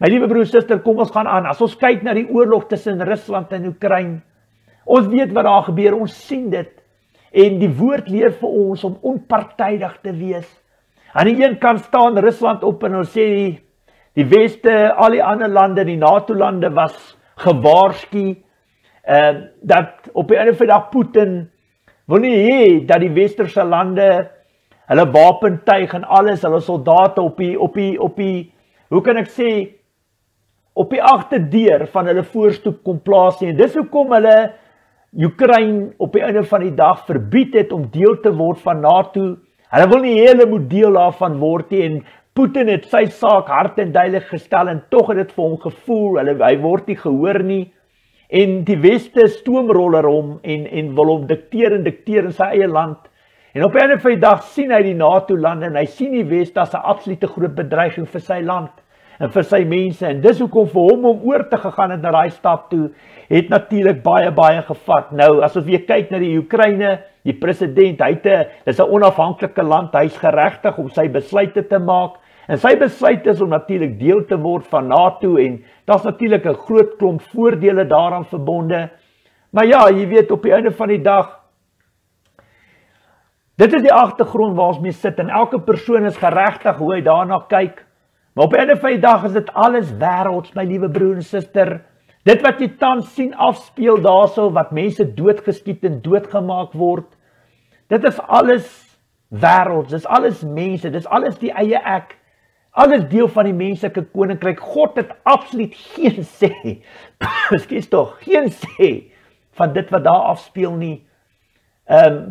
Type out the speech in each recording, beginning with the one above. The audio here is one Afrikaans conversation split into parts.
My liewe broer en suster, kom ons gaan aan. As ons kyk na die oorlog tussen Rusland en Oekraïne, ons weet wat daar gebeur, ons sien dit. En die woord leer vir ons om onpartydig te wees. Aan die een kant staan Rusland op en ons sê die die weste, al die ander lande, die NATO lande was gewaarsku uh, dat op die einde van die dag Putin wil nie hê dat die westerse lande hulle wapentuig en alles, hulle soldate op die op die op die hoe kan ek sê op die agterdeur van hulle voorstoep kom plaas nie. En dis hoekom hulle Oekraïne op die einde van die dag verbied het om deel te word van NATO. Hulle wil nie hê hulle moet deel daarvan word nie en Putin het sy saak hard en duidelik gestel en tog het dit vir hom gevoel hulle hy word nie gehoor nie en die weste stoomroller hom en en wil hom dikteer en dikteer in sy eie land. En op 'n ander van die dag sien hy die NATO lande en hy sien die weste as 'n absolute groot bedreiging vir sy land en vir sy mense en dis hoekom vir hom om oor te gegaan het na daai stap toe het natuurlik baie baie gevat. Nou as ons weer kyk na die Oekraïne, die president, hy het 'n dis 'n onafhanklike land, hy's geregtig om sy besluite te maak. En sy besluit is om natuurlik deel te word van NATO en daar's natuurlik 'n groot klomp voordele daaraan verbonde. Maar ja, jy weet op die einde van die dag dit is die agtergrond waar ons mee sit en elke persoon is geregtig hoe hy daarna kyk. Maar op die einde van die dag is dit alles wêrelds, my liewe broer en suster. Dit wat jy tans sien afspeel daarso wat mense doodgeskiet en doodgemaak word. Dit is alles wêrelds, dis alles mense, dis alles die eie ek alles deel van die menslike koninkryk. God het absoluut geen sê. Ekskuus tog, geen sê van dit wat daar afspeel nie. Ehm um,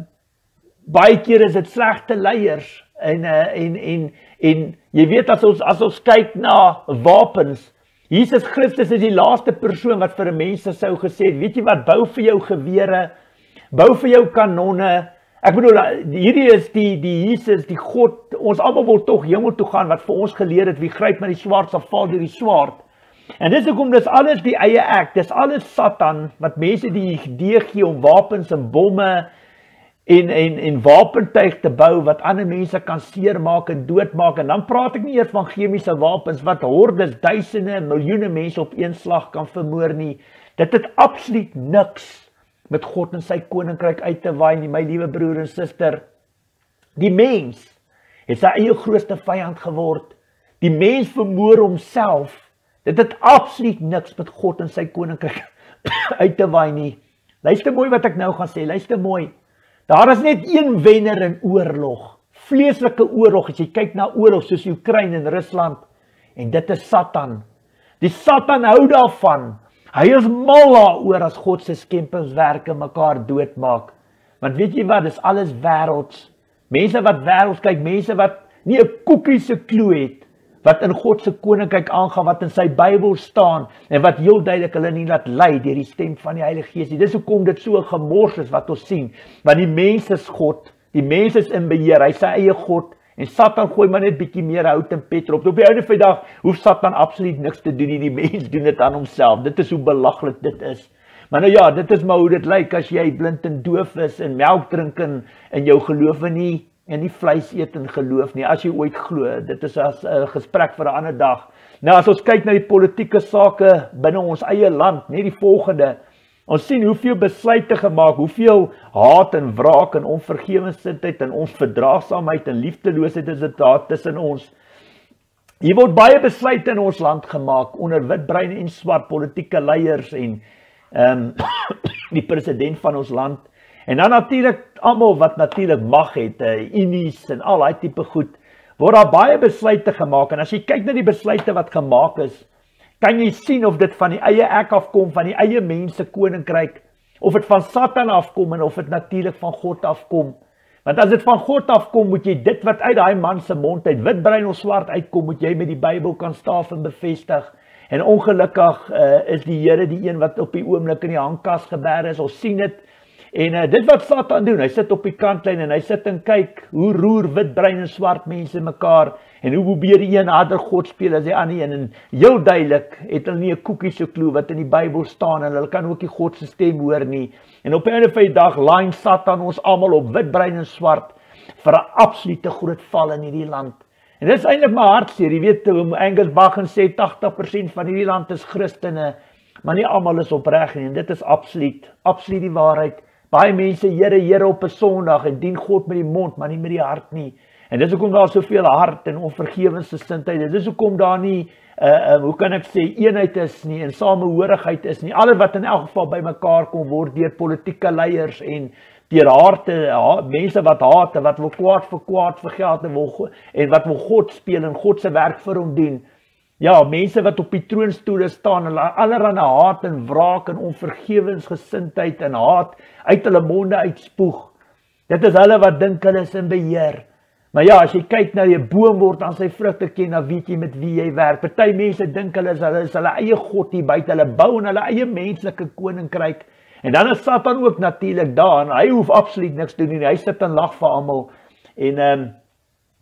baie keer is dit slegte leiers en uh, en en en jy weet as ons as ons kyk na wapens Jesus Christus is die laaste persoon wat vir 'n mens sou gesê het, weet jy wat, bou vir jou gewere, bou vir jou kanonne, Ek bedoel hierdie is die die Jesus, die God. Ons almal wil tog hemel toe gaan wat vir ons geleer het wie gryp met die swaard sal val deur die swaard. En dis hoekom dis alles die eie ek, dis alles Satan wat mense die idee gee om wapens en bomme en en en wapentuig te bou wat ander mense kan seermaak en doodmaak en dan praat ek nie eers van chemiese wapens wat hordes, duisende, miljoene mense op een slag kan vermoor nie. Dit het absoluut niks met God en sy koninkryk uit te waai nie, my liewe broer en suster. Die mens het sy eie grootste vyand geword. Die mens vermoor homself. Dit het absoluut niks met God en sy koninkryk uit te waai nie. Luister mooi wat ek nou gaan sê. Luister mooi. Daar is net een wenner in oorlog. Vleeslike oorlog as jy kyk na oorlog soos Oekraïne en Rusland en dit is Satan. Die Satan hou daarvan Hy is mal daaroor as God se skepingswerke mekaar doodmaak. Want weet jy wat, dis alles wêrelds. Mense wat wêrelds kyk, mense wat nie 'n koekie se klou het wat in God se koninkryk aangaan wat in sy Bybel staan en wat heel duidelik hulle nie laat lei deur die stem van die Heilige Gees nie. Dis hoekom dit so gemors is wat ons sien. Want die mense is God, die mense is in beheer, hy sy eie God En Satan gooi maar net bietjie meer hout en petrol op. Op die einde van die dag hoef Satan absoluut niks te doen nie. Die mens doen dit aan homself. Dit is hoe belaglik dit is. Maar nou ja, dit is maar hoe dit lyk as jy blind en doof is en melk drink en in jou geloof nie en nie vleis eet en geloof nie. As jy ooit glo, dit is 'n gesprek vir 'n ander dag. Nou as ons kyk na die politieke sake binne ons eie land, net die volgende Ons sien hoeveel besluite gemaak, hoeveel haat en wraak en onvergewensindheid en onverdraagsaamheid en liefdeloosheid is dit daar tussen ons. Hier word baie besluite in ons land gemaak onder wit, bruin en swart politieke leiers en ehm um, die president van ons land en dan natuurlik almal wat natuurlik mag het, uh, unies en al daai tipe goed, word daar baie besluite gemaak en as jy kyk na die besluite wat gemaak is, kan jy sien of dit van die eie ek afkom, van die eie mense koninkryk, of dit van Satan afkom en of dit natuurlik van God afkom. Want as dit van God afkom, moet jy dit wat uit daai man se mond uit wit, bruin of swart uitkom, moet jy met die Bybel kan staaf en bevestig. En ongelukkig uh, is die Here die een wat op die oomblik in die hangkas geberg is. Ons sien dit En uh, dit wat Satan doen, hy sit op die kantlyn en hy sit en kyk hoe roer wit, bruin en swart mense mekaar en hoe probeer die een harder God speel as die ander een en heel duidelik het hulle nie 'n koekie so klou wat in die Bybel staan en hulle kan ook nie God se stem hoor nie. En op 'n van die dag laai Satan ons almal op wit, bruin en swart vir 'n absolute groot val in hierdie land. En dis eintlik my hartseer. Jy weet, Angus Baggen sê 80% van hierdie land is Christene, maar nie almal is opreg nie. En dit is absoluut, absoluut die waarheid. Baie mense, Here, Here op 'n Sondag en dien God met die mond, maar nie met die hart nie. En dis hoekom daar soveel hart en onvergewensgesindheid is. Dis hoekom daar nie uh, uh hoe kan ek sê eenheid is nie en samehorigheid is nie. Alles wat in elk geval bymekaar kom word deur politieke leiers en deur harte ha, mense wat haat en wat wil kwaad vir kwaad vir geld en wil en wat wil God speel en God se werk vir hom doen. Ja, mense wat op die troonstoele staan en allerlei haat en wraak en onvergewensgesindheid en haat uit hulle monde uitspoeg. Dit is hulle wat dink hulle is in beheer. Maar ja, as jy kyk na 'n boom word aan sy vrugte ken, dan weet jy met wie jy werk. Party mense dink hulle is hulle is hulle eie god hier buite. Hulle bou in hulle eie menslike koninkryk. En dan is Satan ook natuurlik daar en hy hoef absoluut niks doen nie. Hy sit en lag vir almal. En ehm um,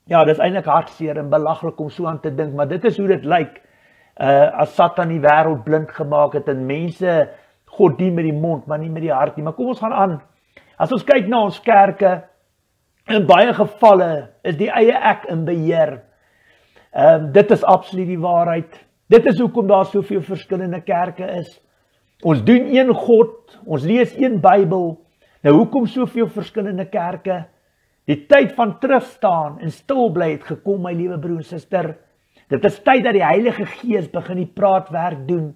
ja, dis eintlik hartseer en belaglik om so aan te dink, maar dit is hoe dit lyk. Uh as Satan die wêreld blind gemaak het en mense God dien met die mond, maar nie met die hart nie. Maar kom ons gaan aan. As ons kyk na ons kerke, in baie gevalle is die eie ek in beheer. Ehm um, dit is absoluut die waarheid. Dit is hoekom daar soveel verskillende kerke is. Ons doen een God, ons lees een Bybel. Nou hoekom soveel verskillende kerke? Die tyd van terugstaan en stil bly het gekom, my liewe broer en suster. Dit is tyd dat die Heilige Gees begin die praatwerk doen.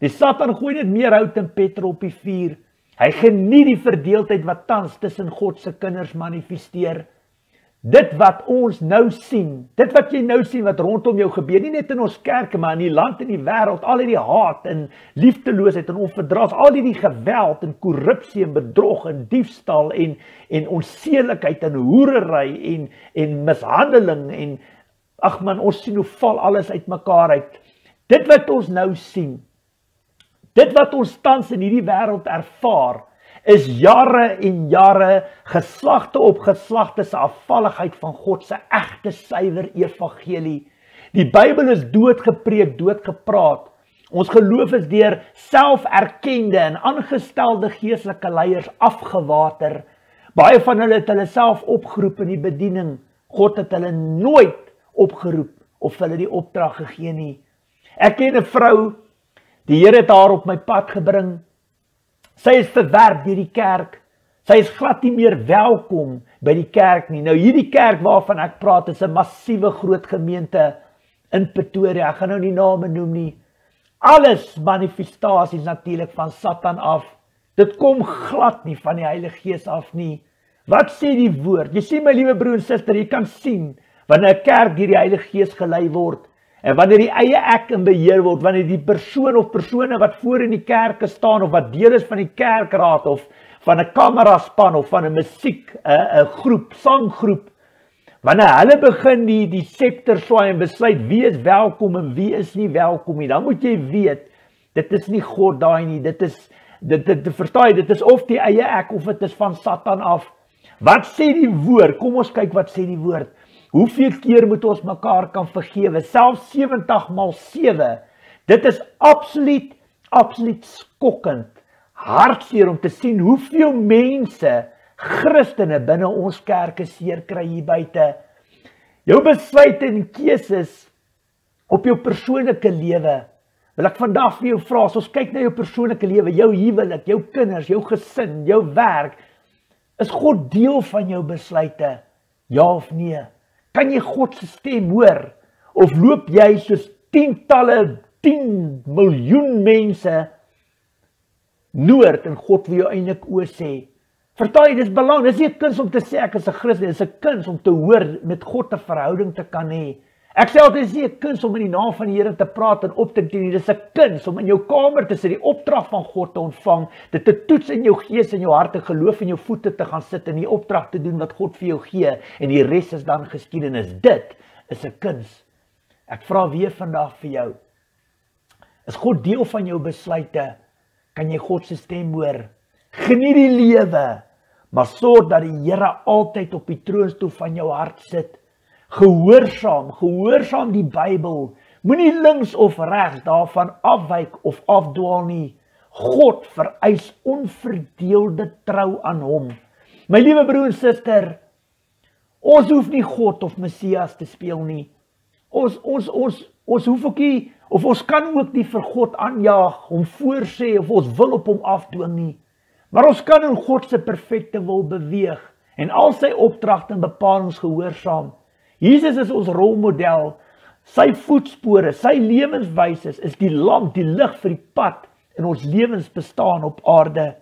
Die Satan gooi net meer hout en petrol op die vuur. Hy geniet die verdeeldheid wat tans tussen God se kinders manifesteer. Dit wat ons nou sien, dit wat jy nou sien wat rondom jou gebeur, nie net in ons kerke maar in die land en die wêreld, al hierdie haat en liefdeloosheid en onverdrags, al hierdie geweld en korrupsie en bedrog en diefstal en en onseelikheid en hoerery en en mishandeling en ag man, ons sien hoe val alles uitmekaar uit. Dit wat ons nou sien, dit wat ons tans in hierdie wêreld ervaar, is jare en jare geslagte op geslagte se afvalligheid van God se egte suiwer evangelie. Die Bybel is doodgepreek, doodgepraat. Ons geloof is deur selferkende en aangestelde geestelike leiers afgewater. Baie van hulle het hulle self opgeroep in die bediening. God het hulle nooit opgeroep of hulle die opdrag gegee nie. Ek ken 'n vrou, die Here het haar op my pad gebring Sy is verwerp deur die kerk. Sy is glad nie meer welkom by die kerk nie. Nou hierdie kerk waarvan ek praat is 'n massiewe groot gemeente in Pretoria. Ek gaan nou nie name noem nie. Alles manifestasies natuurlik van Satan af. Dit kom glad nie van die Heilige Gees af nie. Wat sê die woord? Jy sien my liewe broer en suster, jy kan sien wanneer 'n kerk deur die Heilige Gees gelei word, En wanneer die eie ek in beheer word, wanneer die persoon of persone wat voor in die kerke staan of wat deel is van die kerkraad of van 'n kameraspan of van 'n musiek 'n 'n groep, sanggroep, wanneer hulle begin die die septer swaai en besluit wie is welkom en wie is nie welkom nie, dan moet jy weet dit is nie God daai nie, dit is dit, dit verstaan jy, dit is of die eie ek of dit is van Satan af. Wat sê die woord? Kom ons kyk wat sê die woord. Hoeveel keer moet ons mekaar kan vergewe? Selfs 70 maal 7. Dit is absoluut absoluut skokkend. Hartseer om te sien hoeveel mense Christene binne ons kerke seer kry hier buite. Jou besluite en keuses op jou persoonlike lewe. Wil ek vandag vir jou vra, as ons kyk na jou persoonlike lewe, jou huwelik, jou kinders, jou gesin, jou werk, is God deel van jou besluite? Ja of nee? Kan jy God se stem hoor of loop jy soos tientalle 10 miljoen mense noord en God wil jou eintlik o sê? Vertaai, dis belangrik. Dis nie 'n kuns om te sê ek is 'n Christen, dis 'n kuns om te hoor met God 'n verhouding te kan hê. Ek sê altyd dis nie 'n kuns om in die naam van die Here te praat en op te dien nie. Dis 'n kuns om in jou kamer te sit, die opdrag van God te ontvang, dit te toets in jou gees en jou hart en geloof in jou voete te gaan sit en die opdrag te doen wat God vir jou gee en die res is dan geskiedenis. Dit is 'n kuns. Ek vra weer vandag vir jou. Is God deel van jou besluite? Kan jy God se stem hoor? Geniet die lewe, maar sorg dat die Here altyd op die troonstoel van jou hart sit gehoorsaam, gehoorsaam die Bybel. Moenie links of regs daarvan afwyk of afdwaal nie. God vereis onverdeelde trou aan hom. My liewe broer en suster, ons hoef nie God of Messias te speel nie. ons ons ons ons hoef ook nie of ons kan ook nie vir God aanjaag, hom voorsê of ons wil op hom afdwing nie. Maar ons kan in God se perfekte wil beweeg en al sy opdragte en bepalinge gehoorsaam. Jesus is ons rolmodel. Sy voetspore, sy lewenswyse is die lamp, die lig vir die pad in ons lewensbestaan op aarde.